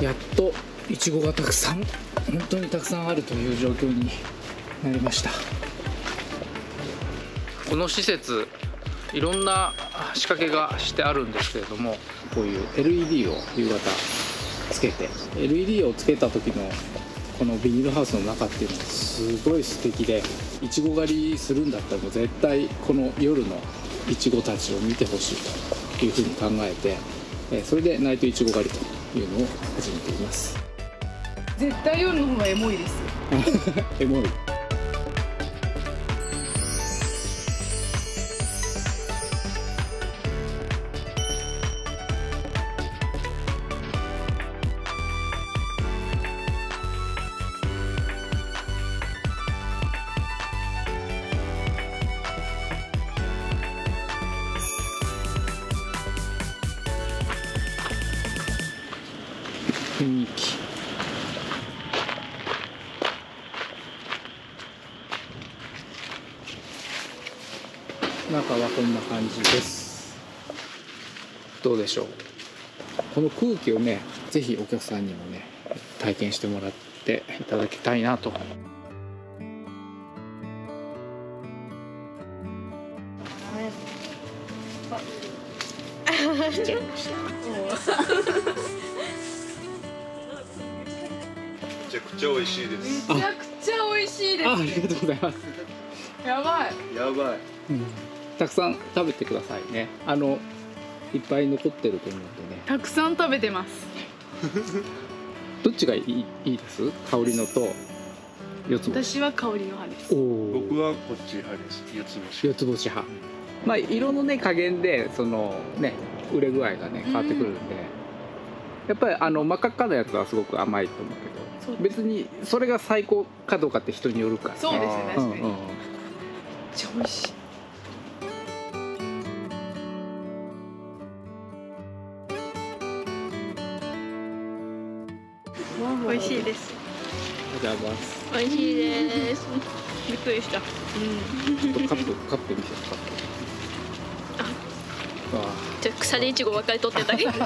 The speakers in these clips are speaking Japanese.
やっといちごがたくさん本当にたくさんあるという状況になりました。この施設いろんな仕掛けがしてあるんですけれどもこういう LED を夕方つけて LED をつけた時のこのビニールハウスの中っていうのはすごい素敵でいちご狩りするんだったらもう絶対この夜のいちごたちを見てほしいというふうに考えてえーそれでナイトいちご狩りというのを始めています。絶対夜の方がエモいです エモい中はこんな感じです。どうでしょう？この空気をねぜひお客さんにもね体験してもらっていただきたいなと。来ちゃいましためちゃくちゃ美味しいでめす。ちゃくちゃ美味しいです。あありがとうございます、やばい。やばい。たくさん食べてくださいね。あのいっぱい残ってると思うんでね。たくさん食べてます。どっちがいいいいです？香りのと四つ星。私は香りの派です。おお僕はこっち派です。四つ星。四つ星派。まあ色のね加減でそのね売れ具合がね変わってくるんで、やっぱりあの真っ赤っかなやつはすごく甘いと思うけど。別にそれが最高かどうかって人によるから、ね、そうですね確かに、うんうんめっちゃ美味しい美味しいです。じゃあます美味しいです。びっくりした。ちょっとカップカップ見せてカップわじゃあ腐りいちごばっかり取ってたけど。大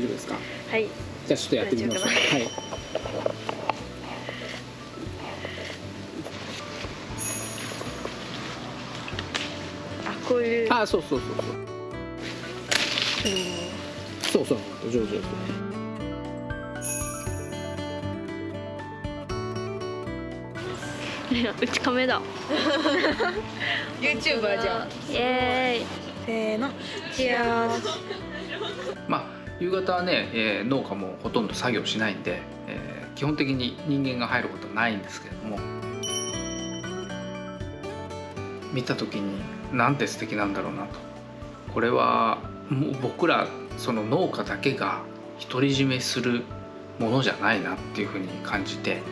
丈夫ですか？はい。じゃあちょっとやってみましょうはいあ、こういう。あそうそうそうそうそうそう上手上手うちカメだ。YouTuber じゃんイエーイ。せーの。チアーズ。まあ夕方はね、えー農家もほとんど作業しないんで、えー基本的に人間が入ることはないんですけれども見た時になんて素敵なんだろうなとこれはもう僕らその農家だけが独り占めするものじゃないなっていうふうに感じて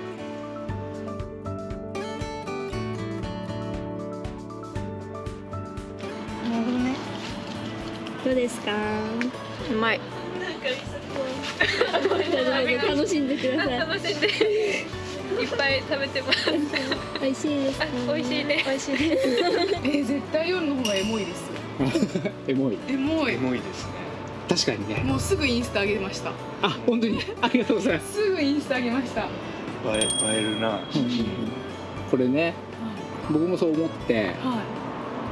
なるほどね。どうですか？うまい。楽しんでください。楽しんでいっぱい食べてます。美味しいですか？美味しいです。美味しいです。えー絶対夜の方がエモいです エモいエモいエモいですね。確かにね。もうすぐインスタ上げました。あ本当に？ありがとうございます、すぐインスタ上げました。映え映えるな。これね僕もそう思っては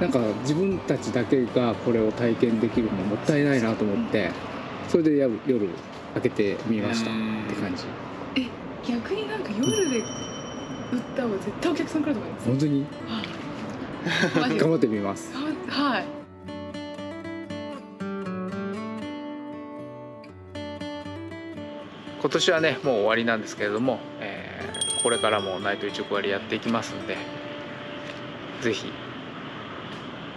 なんか自分たちだけがこれを体験できるのもったいないなと思ってそれで夜夜開けてみましたって感じ。い逆になんか夜で売った方が絶対お客さん来ると思います。本当に？頑張ってみます。はい年はねもう終わりなんですけれども、えーこれからもナイト一億割やっていきますんでぜひ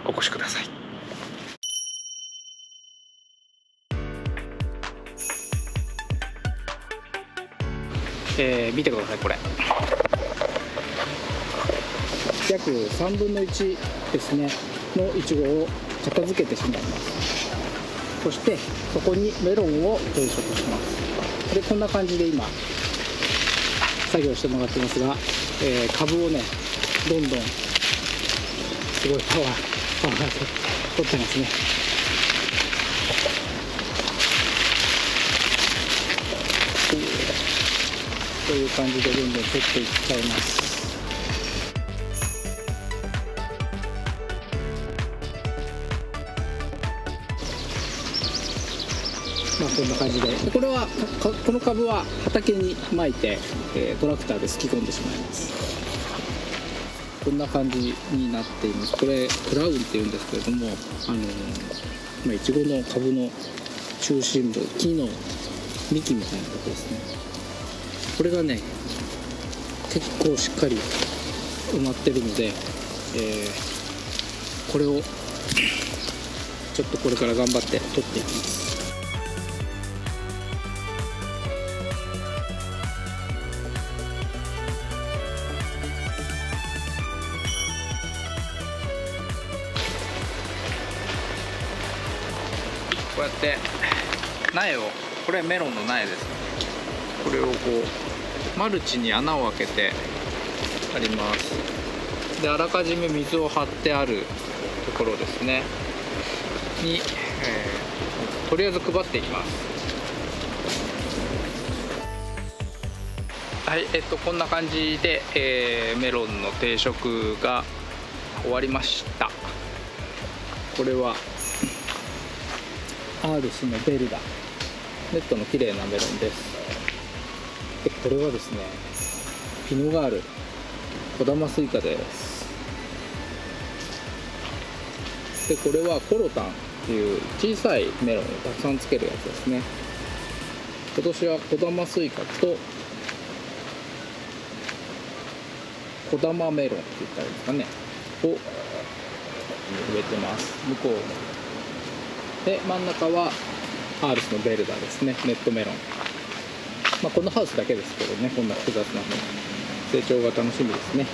お越しください。えー見てくださいこれ。約3分の1ですねのいちごを片付けてしまいます。そしてそこにメロンを定食します。でこんな感じで今作業してもらってますが、えー、株をねどんどんすごいパワーパワーで取ってますね。という感じでどんどん取っていっちゃいます。まあこんな感じで。でこれはこの株は畑に撒いて、えートラクターで突き込んでしまいます。こんな感じになっています。これクラウンっていうんですけれどもあのまあいちごの株の中心部木の幹みたいなとこですね。これがね結構しっかり埋まってるので、えーこれをちょっとこれから頑張って取っていきます。こうやって苗をこれメロンの苗ですこれをこうマルチに穴を開けてあります。であらかじめ水を張ってあるところですね。に、えーとりあえず配っていきます。はいえっとこんな感じで、えーメロンの定食が終わりました。これはアールスのベルダネットの綺麗なメロンです。でこれはですねピノガール小玉スイカです。でこれはコロタンっていう小さいメロンをたくさんつけるやつですね。今年は小玉スイカと小玉メロンって言ったらいいですかね。を植えてます。向こうで真ん中はアールスのベルダーですね。ネットメロン。まあこのハウスだけですけどね。こんな複雑なの成長が楽しみですね。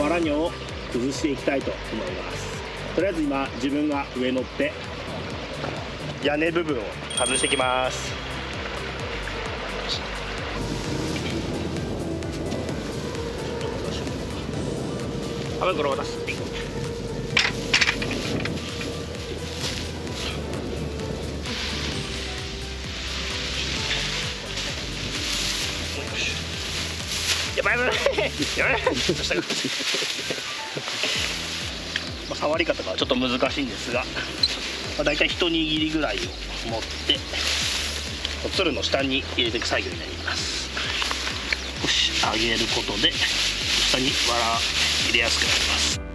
わらにを崩していきたいと思います。とりあえず今自分が上乗って屋根部分を外していきます。あこれ渡す。やばい。やばい。やばい。やばい。まあ触り方がちょっと難しい。んですが、まあ、大体一握りぐらい。を持ってつるの下に入れてい。く作業になります少し上げることで下にわら入れやすくなります。